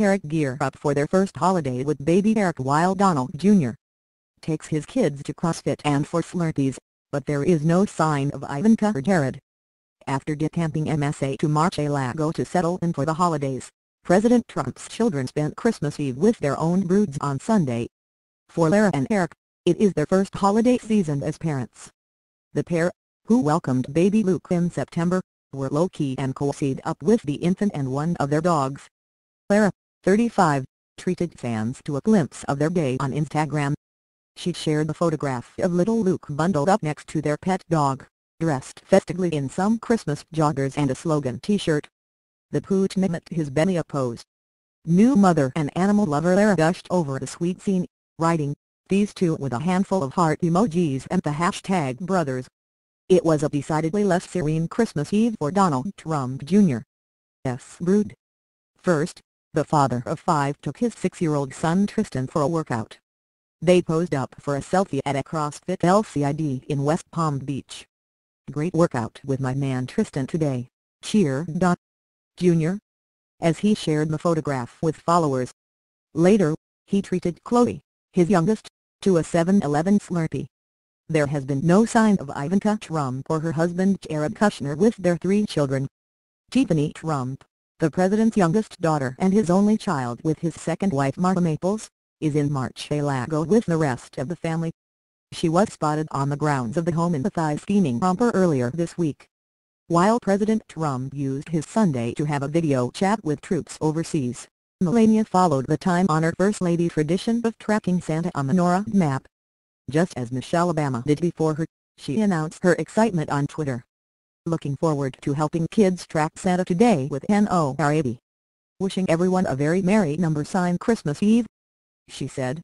Eric gear up for their first holiday with baby Eric while Donald Jr. takes his kids to CrossFit and for Slurpees, but there is no sign of Ivanka or Jared. After decamping MSA to Mar-a-Lago to settle in for the holidays, President Trump's children spent Christmas Eve with their own broods on Sunday. For Lara and Eric, it is their first holiday season as parents. The pair, who welcomed baby Luke in September, were low-key and cozied up with the infant and one of their dogs. Lara, 35, treated fans to a glimpse of their day on Instagram. She shared a photograph of little Luke bundled up next to their pet dog, dressed festively in some Christmas joggers and a slogan t-shirt. The pooch mimicked his up pose. New mother and animal lover Lara gushed over the sweet scene, writing, these two with a handful of heart emojis and the hashtag brothers. It was a decidedly less serene Christmas Eve for Donald Trump Jr. S. Brood. First, the father of five took his six-year-old son Tristan for a workout. They posed up for a selfie at a CrossFit LCID in West Palm Beach. Great workout with my man Tristan today, cheer. Jr. As he shared the photograph with followers. Later, he treated Chloe, his youngest, to a 7-Eleven Slurpee. There has been no sign of Ivanka Trump or her husband Jared Kushner with their three children. Tiffany Trump, the president's youngest daughter and his only child with his second wife Marla Maples, is in Mar-a-Lago with the rest of the family. She was spotted on the grounds of the home in the thigh-scheming romper earlier this week. While President Trump used his Sunday to have a video chat with troops overseas, Melania followed the time-honored First Lady tradition of tracking Santa on the NORAD map. Just as Michelle Obama did before her, she announced her excitement on Twitter. Looking forward to helping kids track Santa today with NORAD. Wishing everyone a very merry number sign Christmas Eve. She said,